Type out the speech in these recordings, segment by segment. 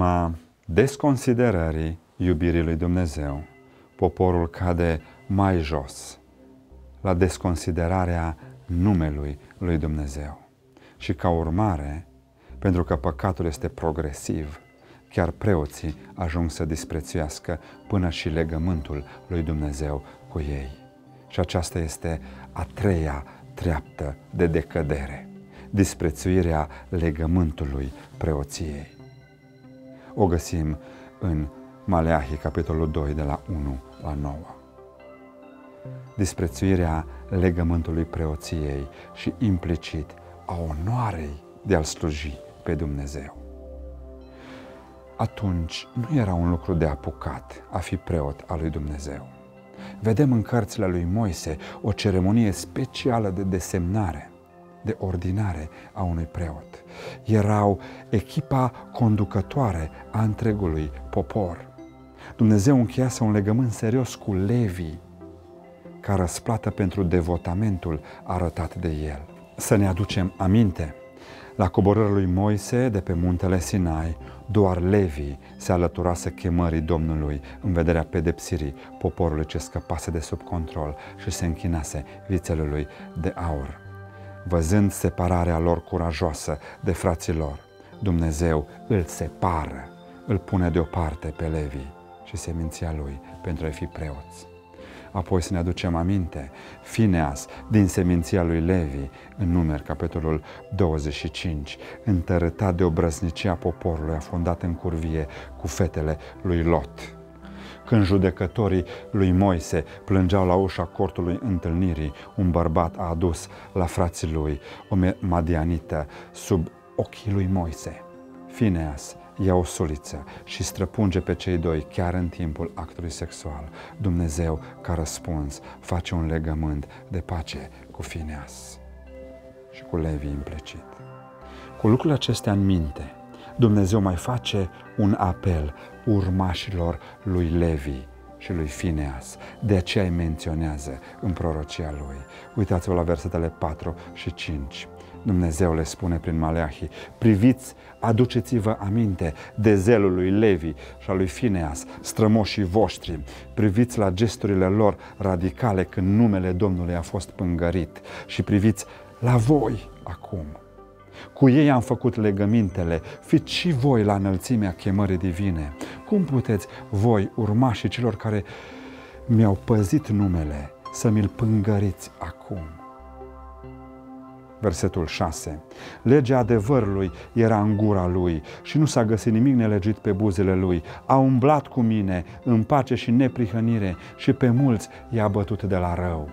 În urma desconsiderării iubirii lui Dumnezeu, poporul cade mai jos la desconsiderarea numelui lui Dumnezeu. Și ca urmare, pentru că păcatul este progresiv, chiar preoții ajung să disprețuiască până și legământul lui Dumnezeu cu ei. Și aceasta este a treia treaptă de decădere, disprețuirea legământului preoției. O găsim în Maleahi, capitolul 2, de la 1 la 9. Disprețuirea legământului preoției și implicit a onoarei de a-L sluji pe Dumnezeu. Atunci nu era un lucru de apucat a fi preot al lui Dumnezeu. Vedem în cărțile lui Moise o ceremonie specială de desemnare, de ordinare a unui preot. Erau echipa conducătoare a întregului popor. Dumnezeu încheiase un legământ serios cu Levi, ca răsplată pentru devotamentul arătat de el. Să ne aducem aminte, la coborârea lui Moise de pe muntele Sinai, doar Levi se alăturase chemării Domnului în vederea pedepsirii poporului ce scăpase de sub control și se închinase vițelului de aur. Văzând separarea lor curajoasă de frații lor, Dumnezeu îl separă, îl pune deoparte pe Levi și seminția lui pentru a fi preoți. Apoi să ne aducem aminte, Fineas, din seminția lui Levi, în numeri, capitolul 25, întărătat de obrăznicia poporului, afundat în curvie cu fetele lui Lot. Când judecătorii lui Moise plângeau la ușa cortului întâlnirii, un bărbat a adus la frații lui o madianită sub ochii lui Moise. Fineas ia o suliță și străpunge pe cei doi chiar în timpul actului sexual. Dumnezeu, ca răspuns, face un legământ de pace cu Fineas și cu Levi implicit. Cu lucrurile acestea în minte, Dumnezeu mai face un apel urmașilor lui Levi și lui Fineas. De aceea îi menționează în prorocia lui. Uitați-vă la versetele 4 și 5. Dumnezeu le spune prin Maleahi, priviți, aduceți-vă aminte de zelul lui Levi și al lui Fineas, strămoșii voștri, priviți la gesturile lor radicale când numele Domnului a fost pângărit și priviți la voi acum. Cu ei am făcut legămintele, fiți și voi la înălțimea chemării divine. Cum puteți voi, urmașii celor care mi-au păzit numele, să mi-l pângăriți acum? versetul 6. Legea adevărului era în gura lui și nu s-a găsit nimic nelegit pe buzele lui. A umblat cu mine în pace și neprihănire și pe mulți i-a bătut de la rău.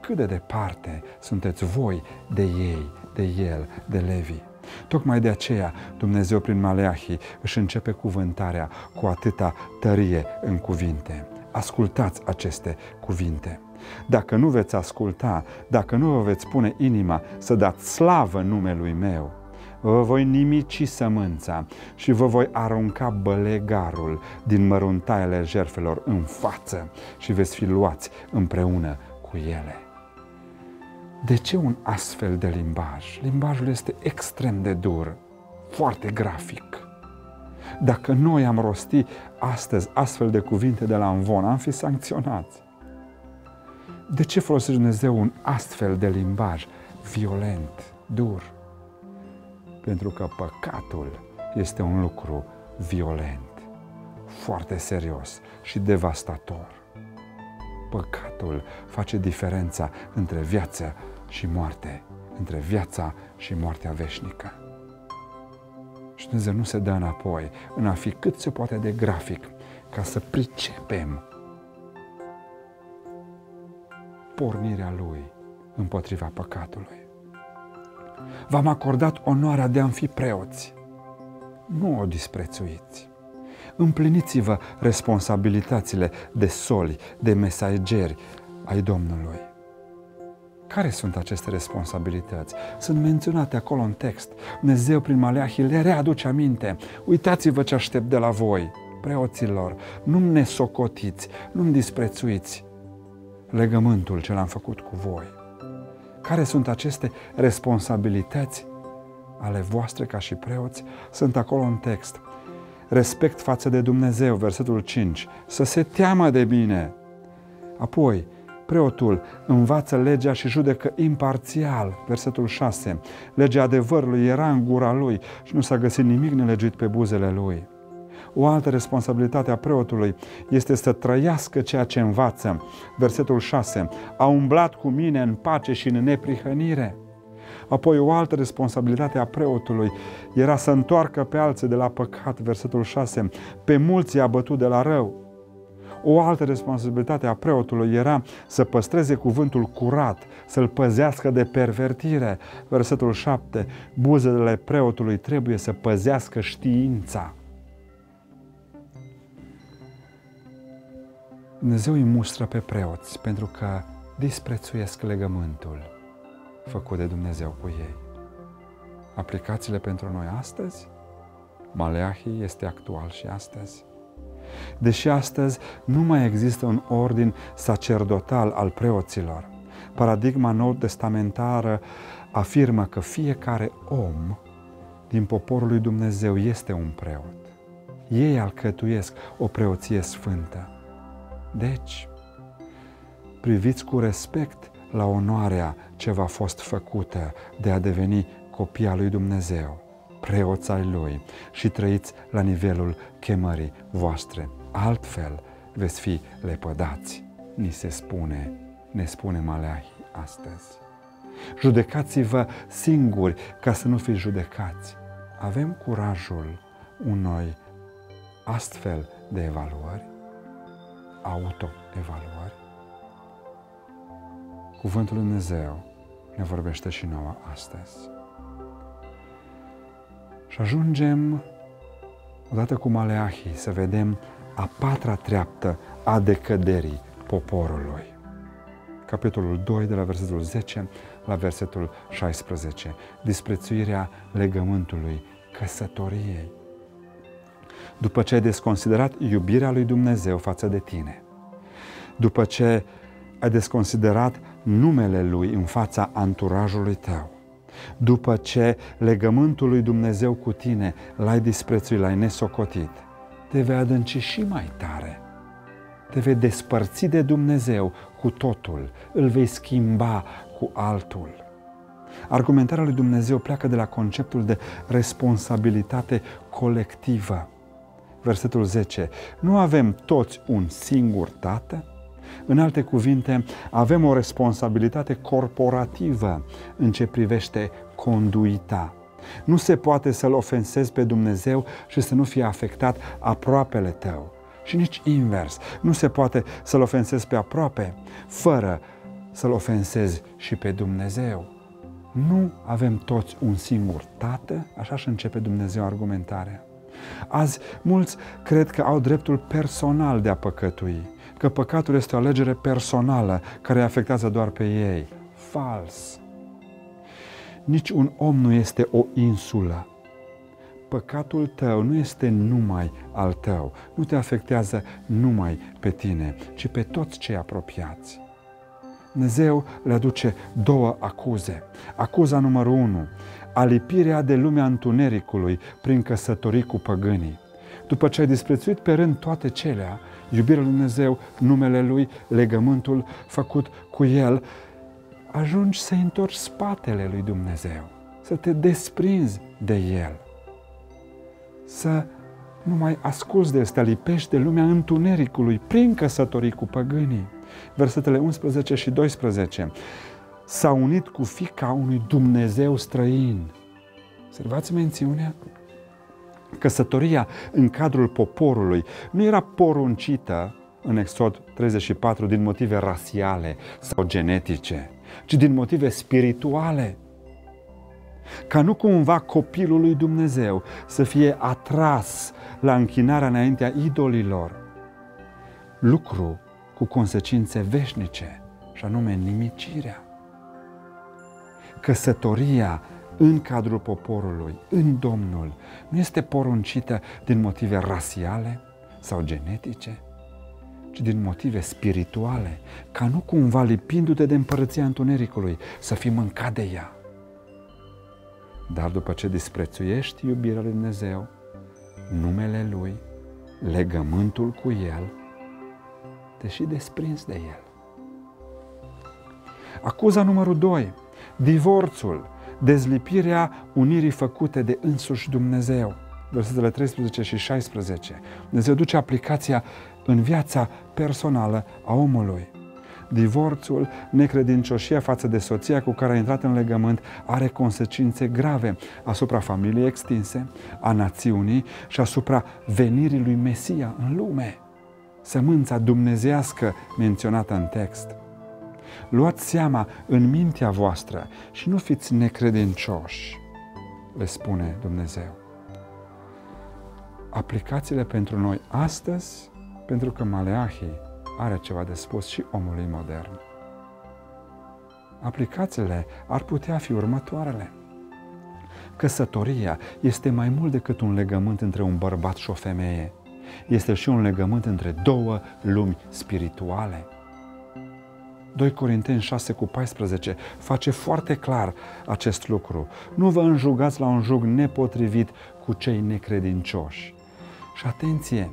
Cât de departe sunteți voi de ei, de el, de Levi? Tocmai de aceea Dumnezeu prin Maleahi își începe cuvântarea cu atâta tărie în cuvinte. Ascultați aceste cuvinte. Dacă nu veți asculta, dacă nu vă veți pune inima să dați slavă numelui meu, vă voi nimici sămânța și vă voi arunca bălegarul din măruntaiele jerfelor în față și veți fi luați împreună cu ele. De ce un astfel de limbaj? Limbajul este extrem de dur, foarte grafic. Dacă noi am rosti astăzi astfel de cuvinte de la învon, am fi sancționați. De ce folosește Dumnezeu un astfel de limbaj violent, dur? Pentru că păcatul este un lucru violent, foarte serios și devastator. Păcatul face diferența între viață și moarte, între viața și moartea veșnică. Și Dumnezeu nu se dă înapoi în a fi cât se poate de grafic ca să pricepem pornirea Lui împotriva păcatului. V-am acordat onoarea de a fi preoți. Nu o disprețuiți. Împliniți-vă responsabilitățile de soli, de mesageri ai Domnului. Care sunt aceste responsabilități? Sunt menționate acolo în text. Dumnezeu prin Maleahi le readuce aminte. Uitați-vă ce aștept de la voi, preoților. Nu-mi ne socotiți, nu-mi disprețuiți legământul ce l-am făcut cu voi. Care sunt aceste responsabilități ale voastre ca și preoți sunt acolo în text. Respect față de Dumnezeu, versetul 5, să se teamă de bine. Apoi, preotul învață legea și judecă imparțial, versetul 6. Legea adevărului era în gura lui și nu s-a găsit nimic nelegiuit pe buzele lui. O altă responsabilitate a preotului este să trăiască ceea ce învață. Versetul 6. A umblat cu mine în pace și în neprihănire. Apoi o altă responsabilitate a preotului era să întoarcă pe alții de la păcat, versetul 6. Pe mulți i-a bătut de la rău. O altă responsabilitate a preotului era să păstreze cuvântul curat, să-l păzească de pervertire. Versetul 7. Buzele preotului trebuie să păzească știința. Dumnezeu îi mustră pe preoți pentru că disprețuiesc legământul făcut de Dumnezeu cu ei. Aplicațiile pentru noi astăzi? Maleahii este actual și astăzi. Deși astăzi nu mai există un ordin sacerdotal al preoților, paradigma nou testamentară afirmă că fiecare om din poporul lui Dumnezeu este un preot. Ei alcătuiesc o preoție sfântă. Deci, priviți cu respect la onoarea ce v-a fost făcută de a deveni copia lui Dumnezeu, preoți ai Lui și trăiți la nivelul chemării voastre. Altfel veți fi lepădați, ni se spune, ne spune Maleahi astăzi. Judecați-vă singuri ca să nu fiți judecați. Avem curajul unui astfel de evaluări? autoevaluări. Cuvântul Lui Dumnezeu ne vorbește și nouă astăzi. Și ajungem, odată cu Maleahii, să vedem a patra treaptă a decăderii poporului. Capitolul 2, de la versetul 10 la versetul 16. Disprețuirea legământului, căsătoriei după ce ai desconsiderat iubirea lui Dumnezeu față de tine, după ce ai desconsiderat numele Lui în fața anturajului tău, după ce legământul lui Dumnezeu cu tine l-ai disprețuit, l-ai nesocotit, te vei adânci și mai tare. Te vei despărți de Dumnezeu cu totul, îl vei schimba cu altul. Argumentarea lui Dumnezeu pleacă de la conceptul de responsabilitate colectivă versetul 10. Nu avem toți un singur tată? În alte cuvinte, avem o responsabilitate corporativă în ce privește conduita. Nu se poate să-L ofensezi pe Dumnezeu și să nu fie afectat aproapele tău. Și nici invers. Nu se poate să-L ofensezi pe aproape fără să-L ofensezi și pe Dumnezeu. Nu avem toți un singur tată, așa și începe Dumnezeu argumentarea. Azi, mulți cred că au dreptul personal de a păcătui, că păcatul este o alegere personală care îi afectează doar pe ei. Fals! Nici un om nu este o insulă. Păcatul tău nu este numai al tău, nu te afectează numai pe tine, ci pe toți cei apropiați. Dumnezeu le aduce două acuze. Acuza numărul unu, alipirea de lumea întunericului prin căsătorii cu păgânii. După ce ai disprețuit pe rând toate celea, iubirea lui Dumnezeu, numele Lui, legământul făcut cu El, ajungi să întorci spatele lui Dumnezeu, să te desprinzi de El, să nu mai asculți de El, să te lipești de lumea întunericului prin căsătorii cu păgânii. Versetele 11 și 12 s-a unit cu fica unui Dumnezeu străin. Observați mențiunea? Căsătoria în cadrul poporului nu era poruncită în Exod 34 din motive rasiale sau genetice, ci din motive spirituale. Ca nu cumva copilul lui Dumnezeu să fie atras la închinarea înaintea idolilor. Lucru cu consecințe veșnice, și anume nimicirea căsătoria în cadrul poporului, în Domnul, nu este poruncită din motive rasiale sau genetice, ci din motive spirituale, ca nu cumva lipindu-te de împărăția întunericului, să fii mâncat de ea. Dar după ce disprețuiești iubirea lui Dumnezeu, numele Lui, legământul cu El, te și desprinzi de El. Acuza numărul 2. Divorțul, dezlipirea unirii făcute de însuși Dumnezeu. Versetele 13 și 16. Dumnezeu duce aplicația în viața personală a omului. Divorțul, necredincioșia față de soția cu care a intrat în legământ are consecințe grave asupra familiei extinse, a națiunii și asupra venirii lui Mesia în lume. Sămânța dumnezească menționată în text. Luați seama în mintea voastră și nu fiți necredincioși, le spune Dumnezeu. Aplicațiile pentru noi astăzi, pentru că Maleahii are ceva de spus și omului modern. Aplicațiile ar putea fi următoarele. Căsătoria este mai mult decât un legământ între un bărbat și o femeie. Este și un legământ între două lumi spirituale. 2 Corinteni 6 cu 14 face foarte clar acest lucru. Nu vă înjugați la un jug nepotrivit cu cei necredincioși. Și atenție,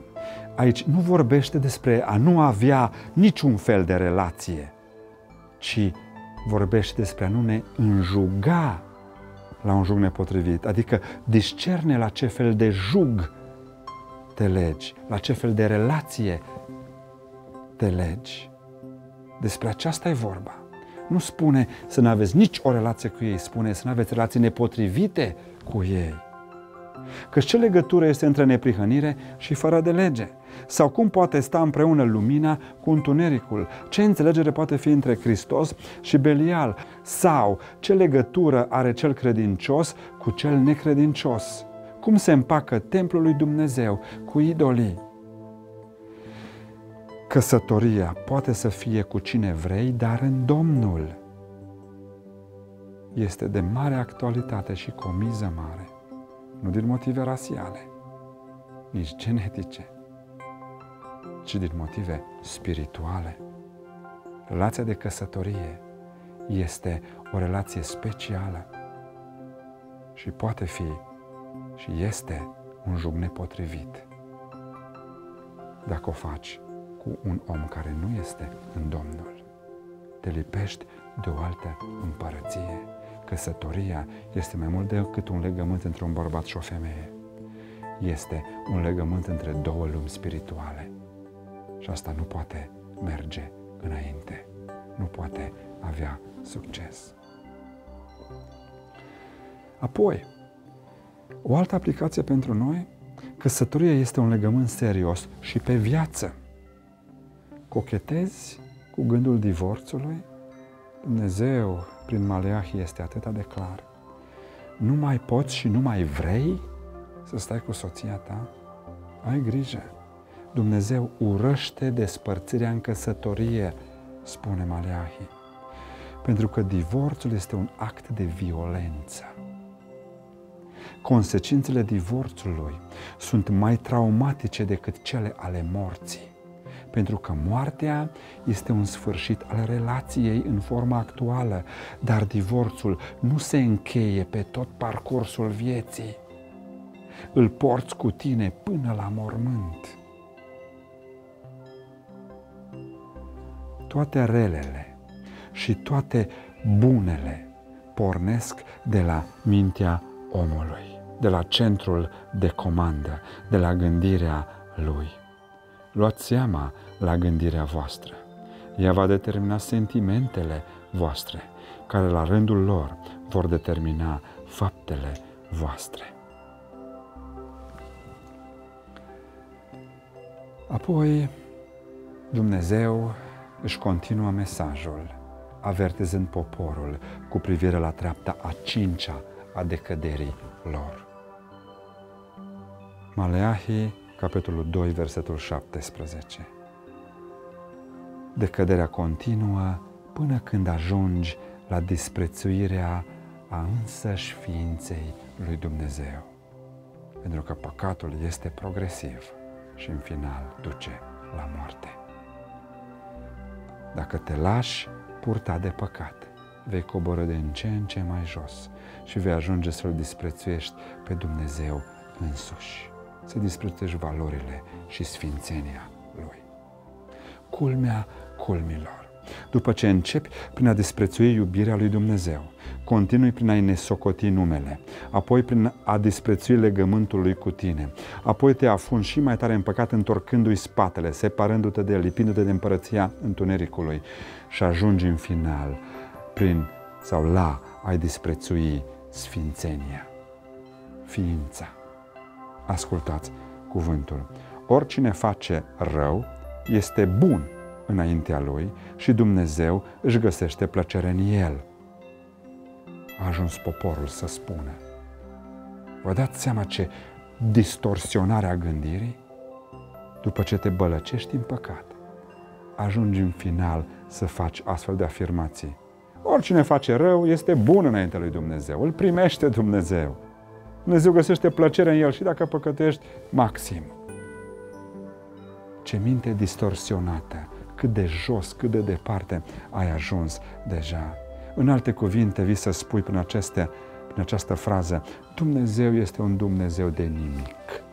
aici nu vorbește despre a nu avea niciun fel de relație, ci vorbește despre a nu ne înjuga la un jug nepotrivit, adică discerne la ce fel de jug te legi, la ce fel de relație te legi. Despre aceasta e vorba. Nu spune să nu aveți nici o relație cu ei, spune să nu aveți relații nepotrivite cu ei. Că ce legătură este între neprihănire și fără de lege? Sau cum poate sta împreună lumina cu întunericul? Ce înțelegere poate fi între Hristos și Belial? Sau ce legătură are cel credincios cu cel necredincios? Cum se împacă templul lui Dumnezeu cu idolii? Căsătoria poate să fie cu cine vrei, dar în Domnul. Este de mare actualitate și cu o miză mare nu din motive rasiale, nici genetice, ci din motive spirituale. Relația de căsătorie este o relație specială și poate fi și este un jug nepotrivit dacă o faci cu un om care nu este în Domnul. Te lipești de o altă împărăție Căsătoria este mai mult decât un legământ între un bărbat și o femeie. Este un legământ între două lumi spirituale. Și asta nu poate merge înainte. Nu poate avea succes. Apoi, o altă aplicație pentru noi, căsătoria este un legământ serios și pe viață. Cochetezi cu gândul divorțului? Dumnezeu prin Maleahi este atât de clar. Nu mai poți și nu mai vrei să stai cu soția ta? Ai grijă. Dumnezeu urăște despărțirea în căsătorie, spune Maleahi. Pentru că divorțul este un act de violență. Consecințele divorțului sunt mai traumatice decât cele ale morții pentru că moartea este un sfârșit al relației în forma actuală, dar divorțul nu se încheie pe tot parcursul vieții. Îl porți cu tine până la mormânt. Toate relele și toate bunele pornesc de la mintea omului, de la centrul de comandă, de la gândirea lui. Luați seama la gândirea voastră. Ea va determina sentimentele voastre, care la rândul lor vor determina faptele voastre. Apoi, Dumnezeu își continuă mesajul, avertizând poporul cu privire la treapta a cincea a decăderii lor. Maleahii capitolul 2, versetul 17. Decăderea continuă până când ajungi la disprețuirea a însăși ființei lui Dumnezeu. Pentru că păcatul este progresiv și în final duce la moarte. Dacă te lași purta de păcat, vei coborâ de în ce în ce mai jos și vei ajunge să-L disprețuiești pe Dumnezeu însuși, să disprețuiești valorile și sfințenia Lui. Culmea culmilor. După ce începi prin a disprețui iubirea lui Dumnezeu, continui prin a-i nesocoti numele, apoi prin a disprețui legământul lui cu tine, apoi te afunzi și mai tare în păcat întorcându-i spatele, separându-te de el, lipindu-te de împărăția întunericului și ajungi în final prin sau la a-i disprețui sfințenia, ființa. Ascultați cuvântul. Oricine face rău este bun înaintea lui și Dumnezeu își găsește plăcere în el. A ajuns poporul să spună. Vă dați seama ce distorsionare a gândirii? După ce te bălăcești în păcat, ajungi în final să faci astfel de afirmații. Oricine face rău este bun înaintea lui Dumnezeu, îl primește Dumnezeu. Dumnezeu găsește plăcere în el și dacă păcătești, maxim. Ce minte distorsionată, cât de jos, cât de departe ai ajuns deja. În alte cuvinte, vii să spui prin, aceste, prin această frază, Dumnezeu este un Dumnezeu de nimic.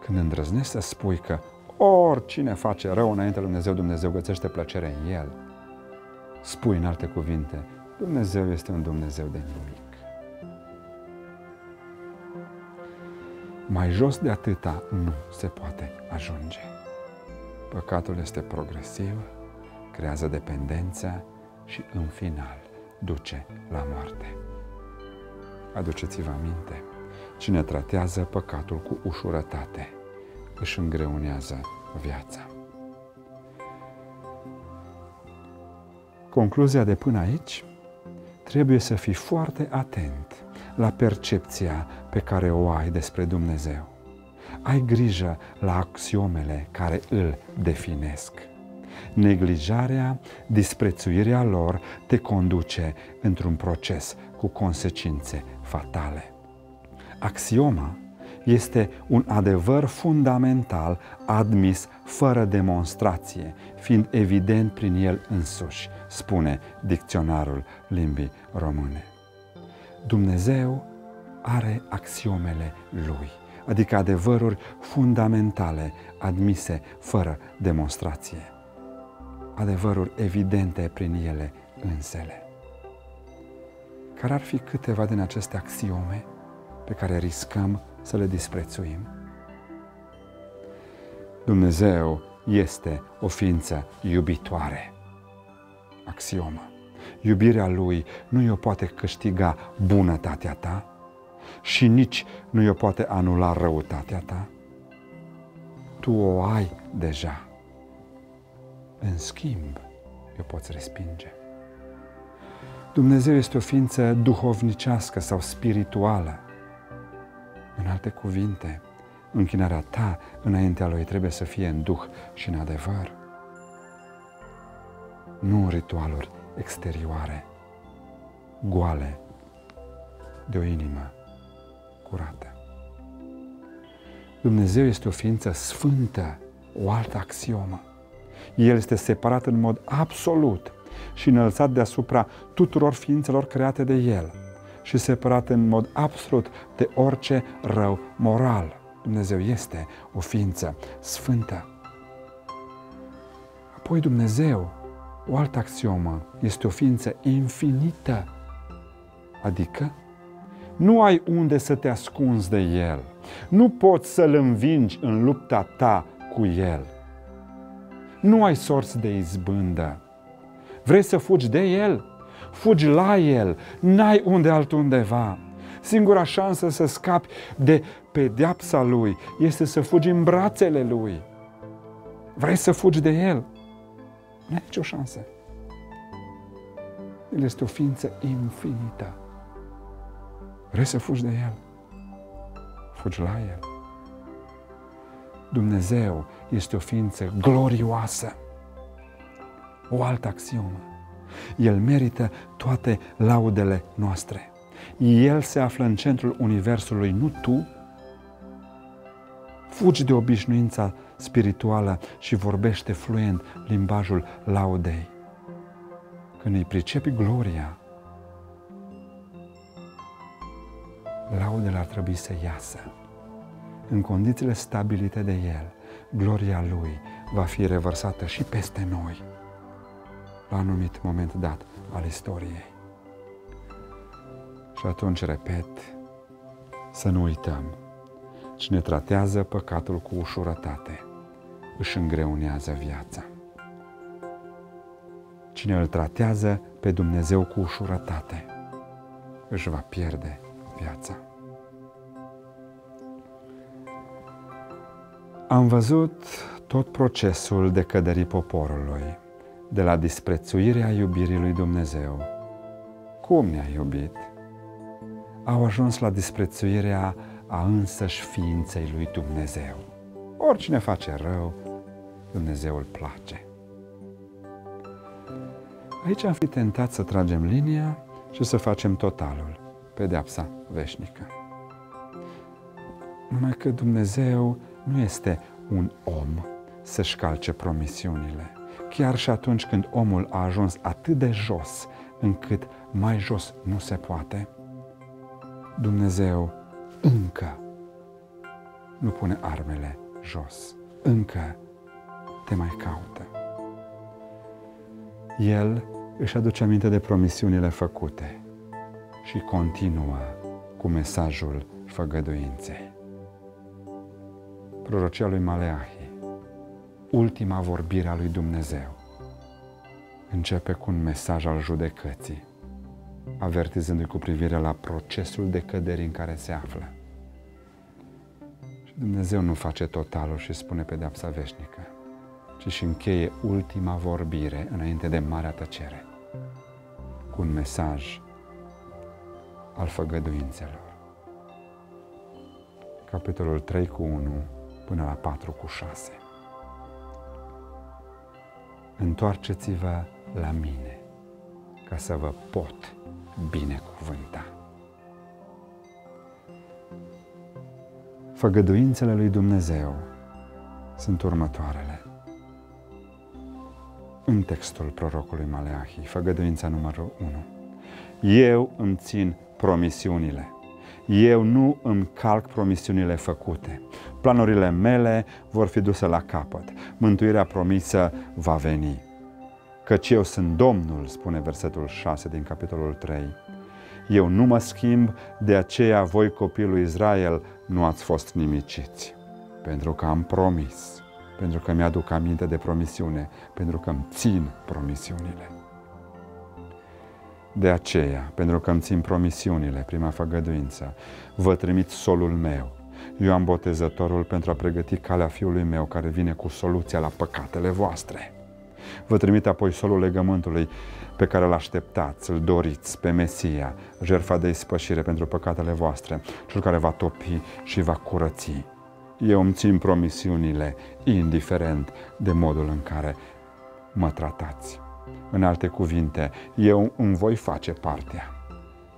Când îndrăznești să spui că oricine face rău înainte lui Dumnezeu, Dumnezeu găsește plăcere în el, spui în alte cuvinte, Dumnezeu este un Dumnezeu de nimic. Mai jos de atâta nu se poate ajunge. Păcatul este progresiv, creează dependența și în final duce la moarte. Aduceți-vă aminte, cine tratează păcatul cu ușurătate își îngreunează viața. Concluzia de până aici trebuie să fii foarte atent la percepția pe care o ai despre Dumnezeu. Ai grijă la axiomele care îl definesc. Neglijarea, disprețuirea lor te conduce într-un proces cu consecințe fatale. Axioma este un adevăr fundamental admis fără demonstrație, fiind evident prin el însuși, spune dicționarul limbii române. Dumnezeu are axiomele Lui, adică adevăruri fundamentale admise fără demonstrație, adevăruri evidente prin ele însele. Care ar fi câteva din aceste axiome pe care riscăm să le disprețuim? Dumnezeu este o ființă iubitoare. Axiomă. Iubirea Lui nu i-o poate câștiga bunătatea ta și nici nu i-o poate anula răutatea ta. Tu o ai deja. În schimb, o poți respinge. Dumnezeu este o ființă duhovnicească sau spirituală. În alte cuvinte, închinarea ta înaintea Lui trebuie să fie în duh și în adevăr. Nu ritualuri exterioare, goale, de o inimă curată. Dumnezeu este o ființă sfântă, o altă axiomă. El este separat în mod absolut și înălțat deasupra tuturor ființelor create de El și separat în mod absolut de orice rău moral. Dumnezeu este o ființă sfântă. Apoi Dumnezeu o altă axiomă este o ființă infinită, adică nu ai unde să te ascunzi de El. Nu poți să-L învingi în lupta ta cu El. Nu ai sorți de izbândă. Vrei să fugi de El? Fugi la El. N-ai unde altundeva. Singura șansă să scapi de pedeapsa Lui este să fugi în brațele Lui. Vrei să fugi de El? Nu ai nicio șansă. El este o ființă infinită. Vrei să fugi de El? Fugi la El. Dumnezeu este o ființă glorioasă. O altă axiomă. El merită toate laudele noastre. El se află în centrul Universului, nu tu. Fugi de obișnuința spirituală și vorbește fluent limbajul laudei. când îi pricepi gloria, laudele ar trebui să iasă. În condițiile stabilite de El, gloria Lui va fi revărsată și peste noi, la un anumit moment dat al istoriei. Și atunci, repet, să nu uităm, cine tratează păcatul cu ușurătate, își îngreunează viața. Cine îl tratează pe Dumnezeu cu ușurătate, își va pierde viața. Am văzut tot procesul de căderii poporului, de la disprețuirea iubirii lui Dumnezeu. Cum ne-a iubit? Au ajuns la disprețuirea a însăși ființei lui Dumnezeu. Oricine face rău, Dumnezeu îl place. Aici am fi tentat să tragem linia și să facem totalul, pedeapsa veșnică. Numai că Dumnezeu nu este un om să-și calce promisiunile. Chiar și atunci când omul a ajuns atât de jos încât mai jos nu se poate, Dumnezeu încă nu pune armele jos, încă te mai caută. El își aduce aminte de promisiunile făcute și continuă cu mesajul făgăduinței. Prorocia lui Maleahi, ultima vorbire a lui Dumnezeu, începe cu un mesaj al judecății, avertizându-i cu privire la procesul de cădere în care se află. Și Dumnezeu nu face totalul și spune pedeapsa veșnică, ci și încheie ultima vorbire înainte de marea tăcere, cu un mesaj al făgăduințelor. Capitolul 3 cu 1 până la 4 cu 6. Întoarceți-vă la mine ca să vă pot binecuvânta. Făgăduințele lui Dumnezeu sunt următoarele. În textul prorocului Maleahi, făgăduința numărul 1. Eu îmi țin promisiunile. Eu nu îmi calc promisiunile făcute. Planurile mele vor fi duse la capăt. Mântuirea promisă va veni. Căci eu sunt Domnul, spune versetul 6 din capitolul 3. Eu nu mă schimb, de aceea voi copilul lui Israel nu ați fost nimiciți. Pentru că am promis, pentru că mi-aduc aminte de promisiune, pentru că îmi țin promisiunile. De aceea, pentru că îmi țin promisiunile, prima făgăduință, vă trimit solul meu. Eu am botezătorul pentru a pregăti calea fiului meu care vine cu soluția la păcatele voastre. Vă trimit apoi solul legământului pe care îl așteptați, îl doriți pe Mesia, jertfa de ispășire pentru păcatele voastre, cel care va topi și va curăți. Eu îmi țin promisiunile, indiferent de modul în care mă tratați. În alte cuvinte, eu îmi voi face partea.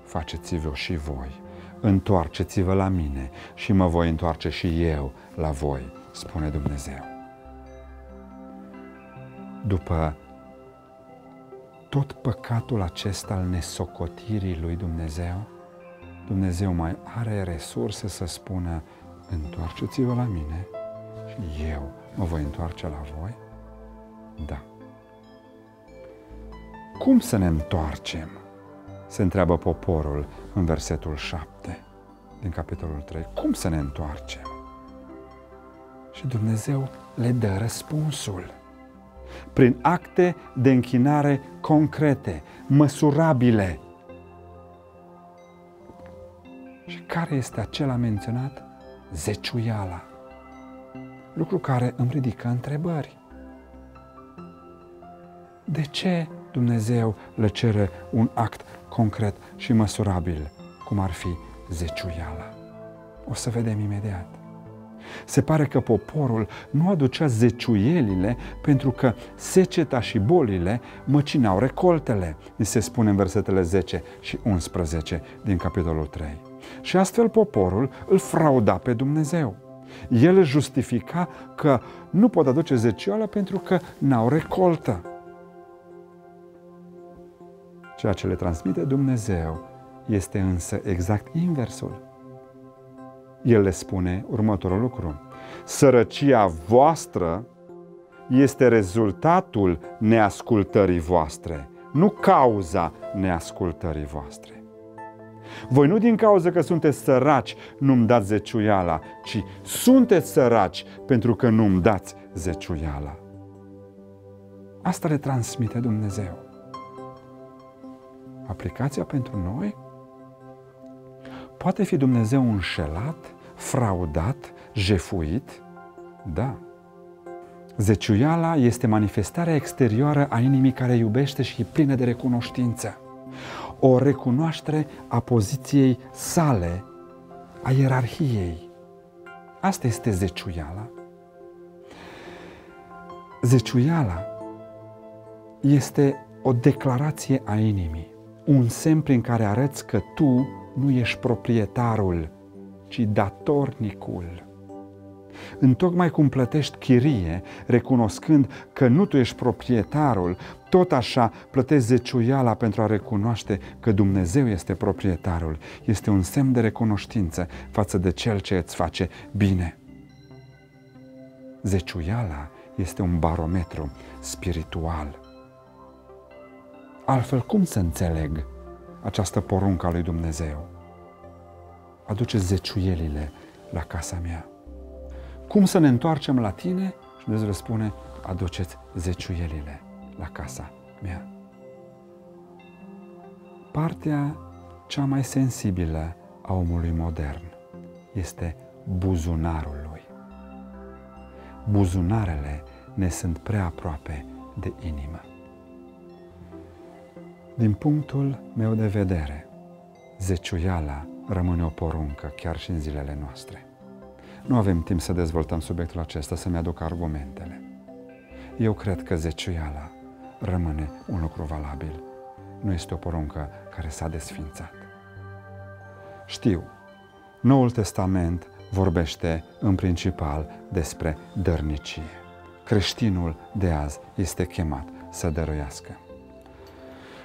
Faceți-vă și voi. Întoarceți-vă la mine și mă voi întoarce și eu la voi, spune Dumnezeu. După tot păcatul acesta al nesocotirii lui Dumnezeu, Dumnezeu mai are resurse să spună, întoarceți-vă la mine și eu mă voi întoarce la voi? Da. Cum să ne întoarcem? Se întreabă poporul în versetul 7 din capitolul 3. Cum să ne întoarcem? Și Dumnezeu le dă răspunsul. Prin acte de închinare concrete, măsurabile. Și care este acela menționat? Zeciuiala. Lucru care îmi ridică întrebări. De ce Dumnezeu le cere un act concret și măsurabil, cum ar fi zeciuiala. O să vedem imediat. Se pare că poporul nu aducea zeciuielile pentru că seceta și bolile măcinau recoltele, ni se spune în versetele 10 și 11 din capitolul 3. Și astfel poporul îl frauda pe Dumnezeu. El justifica că nu pot aduce zecioală pentru că n-au recoltă. Ceea ce le transmite Dumnezeu este însă exact inversul. El le spune următorul lucru. Sărăcia voastră este rezultatul neascultării voastre, nu cauza neascultării voastre. Voi nu din cauza că sunteți săraci nu-mi dați zeciuiala, ci sunteți săraci pentru că nu-mi dați zeciuiala. Asta le transmite Dumnezeu. Aplicația pentru noi? Poate fi Dumnezeu înșelat, fraudat, jefuit? Da. Zeciuiala este manifestarea exterioară a inimii care iubește și e plină de recunoștință. O recunoaștere a poziției sale, a ierarhiei. Asta este zeciuiala. Zeciuiala este o declarație a inimii, un semn prin care arăți că tu nu ești proprietarul, ci datornicul. Întocmai cum plătești chirie, recunoscând că nu tu ești proprietarul, tot așa plătești zeciuiala pentru a recunoaște că Dumnezeu este proprietarul. Este un semn de recunoștință față de cel ce îți face bine. Zeciuiala este un barometru spiritual. Altfel, cum să înțeleg această poruncă a lui Dumnezeu? Aduce zeciuielile la casa mea. Cum să ne întoarcem la tine? Și Dumnezeu răspune, aduceți zeciuielile la casa mea. Partea cea mai sensibilă a omului modern este buzunarul lui. Buzunarele ne sunt prea aproape de inimă. Din punctul meu de vedere, zeciuiala rămâne o poruncă chiar și în zilele noastre. Nu avem timp să dezvoltăm subiectul acesta, să-mi aduc argumentele. Eu cred că zeciuiala rămâne un lucru valabil. Nu este o poruncă care s-a desfințat. Știu, Noul Testament vorbește în principal despre dărnicie. Creștinul de azi este chemat să dăruiască.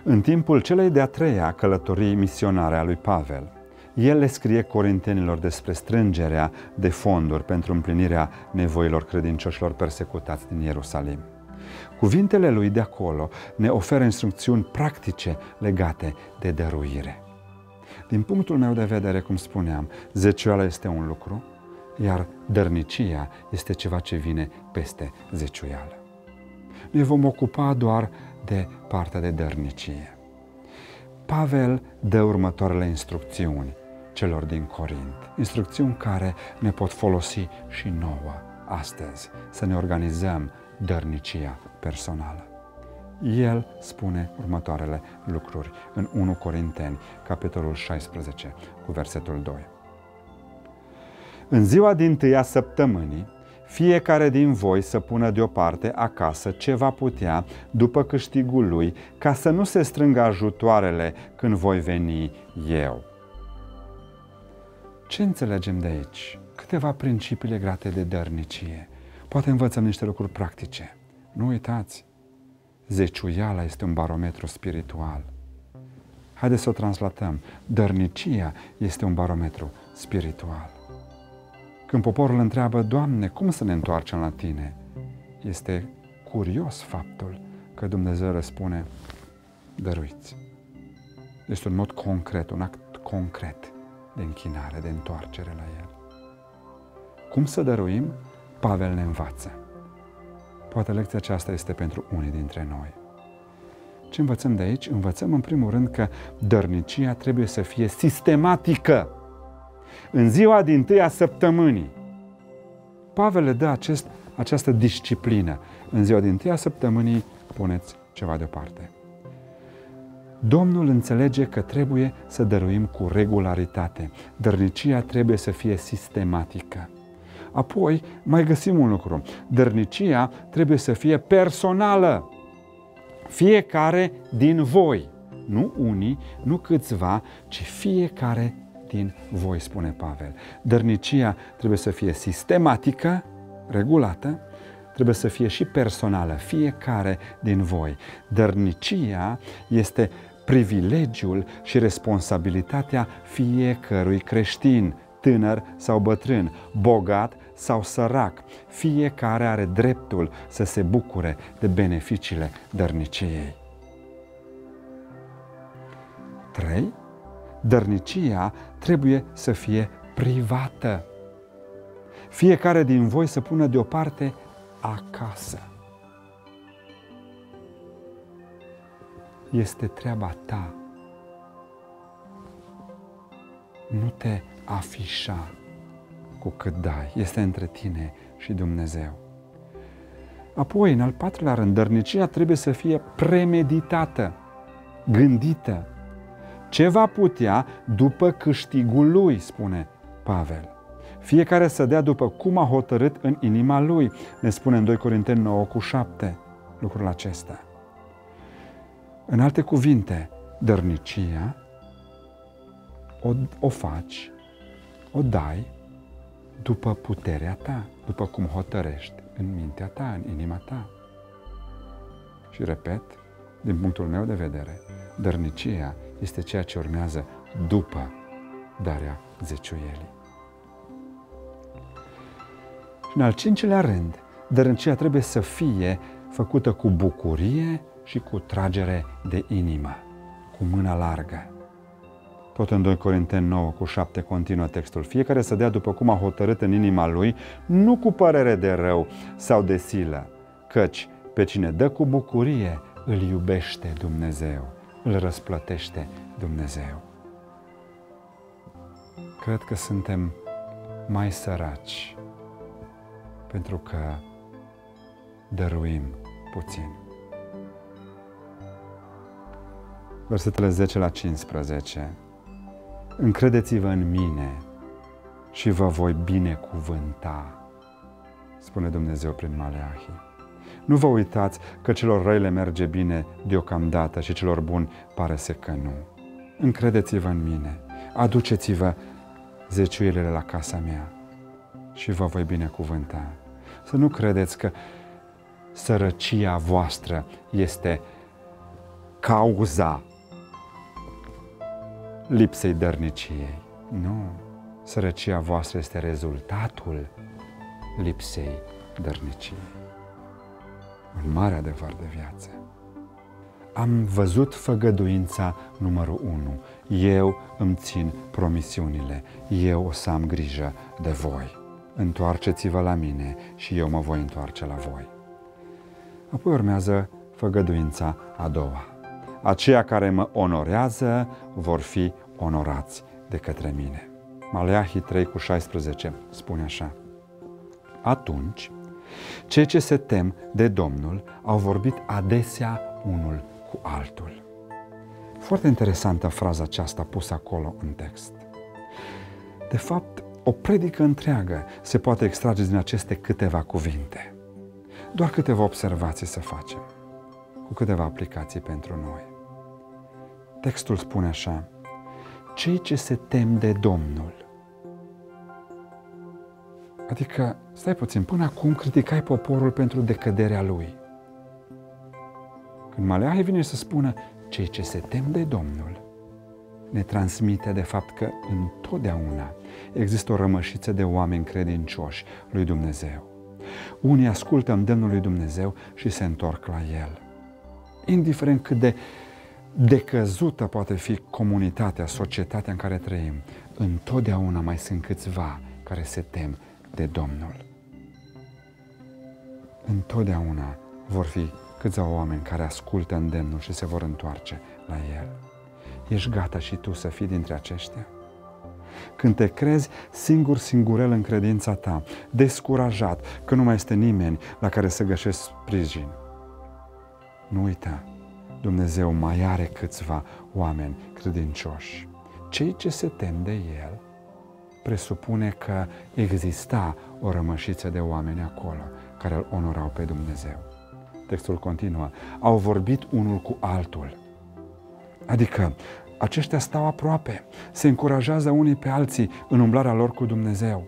În timpul celei de-a treia călătorii misionare a lui Pavel, el le scrie corintenilor despre strângerea de fonduri pentru împlinirea nevoilor credincioșilor persecutați din Ierusalim. Cuvintele lui de acolo ne oferă instrucțiuni practice legate de dăruire. Din punctul meu de vedere, cum spuneam, zeciuiala este un lucru, iar dărnicia este ceva ce vine peste zeciuială. Ne vom ocupa doar de partea de dărnicie. Pavel dă următoarele instrucțiuni celor din Corint. Instrucțiuni care ne pot folosi și nouă astăzi să ne organizăm dărnicia personală. El spune următoarele lucruri în 1 Corinteni, capitolul 16, cu versetul 2. În ziua din tâia săptămânii, fiecare din voi să pună deoparte acasă ce va putea după câștigul lui, ca să nu se strângă ajutoarele când voi veni eu. Ce înțelegem de aici? Câteva principii legate de dărnicie. Poate învățăm niște lucruri practice. Nu uitați, zeciuiala este un barometru spiritual. Haideți să o translatăm. Dărnicia este un barometru spiritual. Când poporul întreabă, Doamne, cum să ne întoarcem la Tine? Este curios faptul că Dumnezeu răspune, dăruiți. Este un mod concret, un act concret de închinare, de întoarcere la El. Cum să dăruim? Pavel ne învață. Poate lecția aceasta este pentru unii dintre noi. Ce învățăm de aici? Învățăm în primul rând că dărnicia trebuie să fie sistematică. În ziua din tâia săptămânii. Pavel le dă acest, această disciplină. În ziua din tâia săptămânii puneți ceva deoparte. Domnul înțelege că trebuie să dăruim cu regularitate. Dărnicia trebuie să fie sistematică. Apoi mai găsim un lucru. Dărnicia trebuie să fie personală. Fiecare din voi. Nu unii, nu câțiva, ci fiecare din voi, spune Pavel. Dărnicia trebuie să fie sistematică, regulată, trebuie să fie și personală, fiecare din voi. Dărnicia este privilegiul și responsabilitatea fiecărui creștin, tânăr sau bătrân, bogat sau sărac. Fiecare are dreptul să se bucure de beneficiile dărniciei. 3. Dărnicia trebuie să fie privată. Fiecare din voi să pună deoparte acasă. Este treaba ta. Nu te afișa cu cât dai. Este între tine și Dumnezeu. Apoi, în al patrulea rând, dărnicia trebuie să fie premeditată, gândită. Ce va putea după câștigul lui, spune Pavel. Fiecare să dea după cum a hotărât în inima lui, ne spune în 2 Corinteni 9 cu 7 lucrul acesta. În alte cuvinte, dărnicia o, o faci, o dai după puterea ta, după cum hotărești în mintea ta, în inima ta. Și repet, din punctul meu de vedere, dărnicia este ceea ce urmează după darea zeciuielii. Și în al cincilea rând, dărnicia trebuie să fie făcută cu bucurie și cu tragere de inimă, cu mâna largă. Tot în 2 Corinteni 9 cu 7 continuă textul. Fiecare să dea după cum a hotărât în inima lui, nu cu părere de rău sau de silă, căci pe cine dă cu bucurie îl iubește Dumnezeu, îl răsplătește Dumnezeu. Cred că suntem mai săraci pentru că dăruim puțin. Versetele 10 la 15 încredeți-vă în mine și vă voi binecuvânta, spune Dumnezeu prin Maleahi. Nu vă uitați că celor răi le merge bine deocamdată și celor buni pare să că nu. Încredeți-vă în mine, aduceți-vă zeciuielile la casa mea și vă voi binecuvânta. Să nu credeți că sărăcia voastră este cauza lipsei dărniciei. Nu. Sărăcia voastră este rezultatul lipsei dărniciei. Un mare adevăr de viață. Am văzut făgăduința numărul 1. Eu îmi țin promisiunile. Eu o să am grijă de voi. Întoarceți-vă la mine și eu mă voi întoarce la voi. Apoi urmează făgăduința a doua. Aceia care mă onorează vor fi onorați de către mine. Maleahi 3 cu 16 spune așa. Atunci, cei ce se tem de Domnul au vorbit adesea unul cu altul. Foarte interesantă fraza aceasta pusă acolo în text. De fapt, o predică întreagă se poate extrage din aceste câteva cuvinte. Doar câteva observații să facem, cu câteva aplicații pentru noi. Textul spune așa, cei ce se tem de Domnul. Adică, stai puțin, până acum criticai poporul pentru decăderea lui. Când Maleahi vine să spună cei ce se tem de Domnul, ne transmite de fapt că întotdeauna există o rămășiță de oameni credincioși lui Dumnezeu. Unii ascultă îndemnul lui Dumnezeu și se întorc la El. Indiferent cât de decăzută poate fi comunitatea, societatea în care trăim, întotdeauna mai sunt câțiva care se tem de Domnul. Întotdeauna vor fi câțiva oameni care ascultă îndemnul și se vor întoarce la El. Ești gata și tu să fii dintre aceștia? Când te crezi singur singurel în credința ta, descurajat că nu mai este nimeni la care să găsești sprijin, nu uita, Dumnezeu mai are câțiva oameni credincioși. Cei ce se tem de El presupune că exista o rămășiță de oameni acolo care îl onorau pe Dumnezeu. Textul continuă. Au vorbit unul cu altul. Adică aceștia stau aproape, se încurajează unii pe alții în umblarea lor cu Dumnezeu.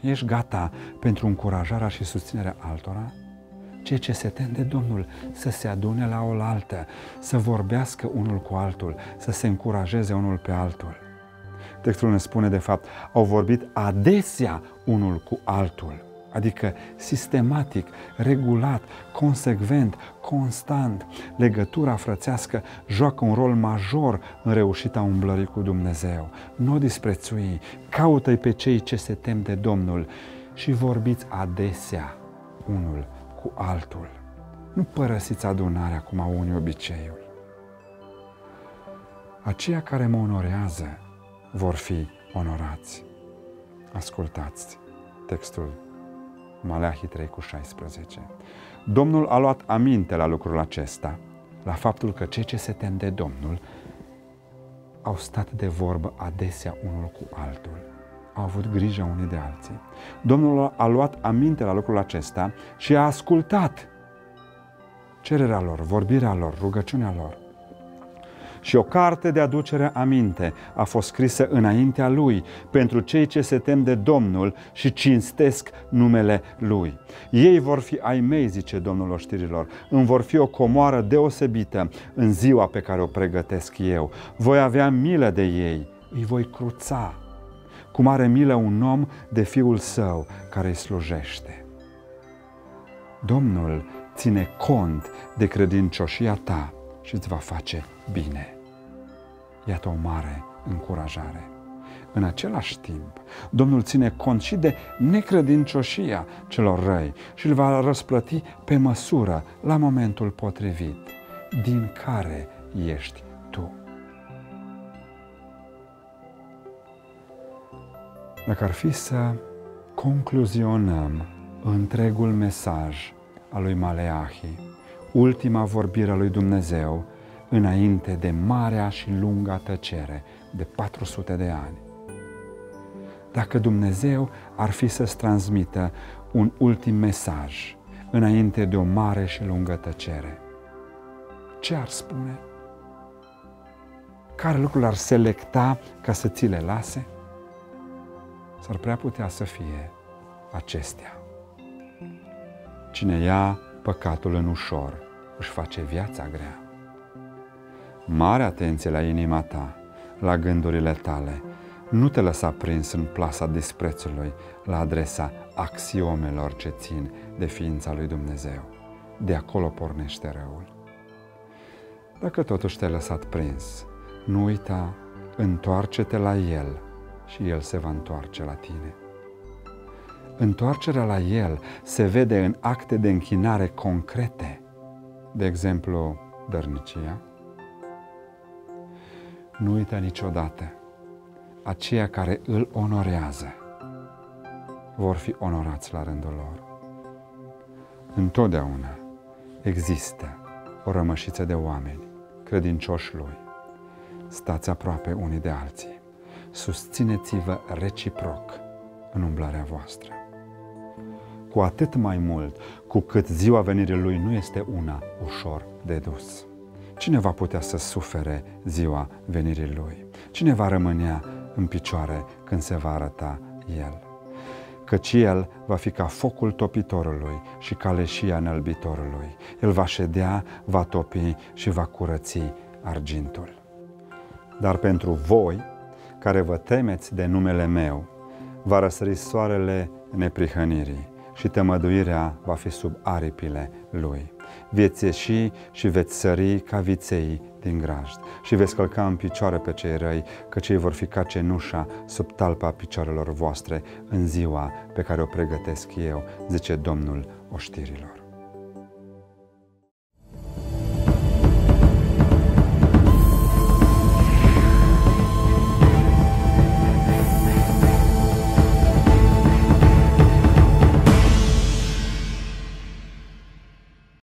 Ești gata pentru încurajarea și susținerea altora? Cei ce se tem de Domnul să se adune la oaltă, să vorbească unul cu altul, să se încurajeze unul pe altul. Textul ne spune, de fapt, au vorbit adesea unul cu altul, adică sistematic, regulat, consecvent, constant. Legătura frățească joacă un rol major în reușita umblării cu Dumnezeu. Nu o disprețui, caută-i pe cei ce se tem de Domnul și vorbiți adesea unul cu altul. Nu părăsiți adunarea cum au unii obiceiul. Aceia care mă onorează vor fi onorați. Ascultați textul Maleahii 3 cu 16. Domnul a luat aminte la lucrul acesta, la faptul că cei ce se tem de Domnul au stat de vorbă adesea unul cu altul. Au avut grijă unii de alții. Domnul a luat aminte la lucrul acesta și a ascultat cererea lor, vorbirea lor, rugăciunea lor și o carte de aducere aminte a fost scrisă înaintea lui pentru cei ce se tem de Domnul și cinstesc numele lui. Ei vor fi ai mei, zice Domnul oștirilor, îmi vor fi o comoară deosebită în ziua pe care o pregătesc eu. Voi avea milă de ei, îi voi cruța, cum are milă un om de fiul său care îi slujește. Domnul ține cont de credincioșia ta și îți va face bine. Iată o mare încurajare. În același timp, Domnul ține cont și de necredincioșia celor răi și îl va răsplăti pe măsură, la momentul potrivit, din care ești Dacă ar fi să concluzionăm întregul mesaj al lui Maleahi, ultima vorbire a lui Dumnezeu, înainte de marea și lunga tăcere de 400 de ani. Dacă Dumnezeu ar fi să-ți transmită un ultim mesaj înainte de o mare și lungă tăcere, ce ar spune? Care lucruri ar selecta ca să ți le lase? S-ar prea putea să fie acestea. Cine ia păcatul în ușor, își face viața grea mare atenție la inima ta, la gândurile tale. Nu te lăsa prins în plasa disprețului la adresa axiomelor ce țin de ființa lui Dumnezeu. De acolo pornește răul. Dacă totuși te-ai lăsat prins, nu uita, întoarce-te la El și El se va întoarce la tine. Întoarcerea la El se vede în acte de închinare concrete, de exemplu, dărnicia, nu uita niciodată, aceia care îl onorează vor fi onorați la rândul lor. Întotdeauna există o rămășiță de oameni credincioși lui. Stați aproape unii de alții. Susțineți-vă reciproc în umblarea voastră. Cu atât mai mult cu cât ziua venirii lui nu este una ușor de dus. Cine va putea să sufere ziua venirii Lui? Cine va rămânea în picioare când se va arăta El? Căci El va fi ca focul topitorului și ca leșia înălbitorului. El va ședea, va topi și va curăți argintul. Dar pentru voi, care vă temeți de numele meu, va răsări soarele neprihănirii și temăduirea va fi sub aripile lui veți ieși și veți sări ca viței din grajd și veți călca în picioare pe cei răi, că cei vor fi ca cenușa sub talpa picioarelor voastre în ziua pe care o pregătesc eu, zice Domnul oștirilor.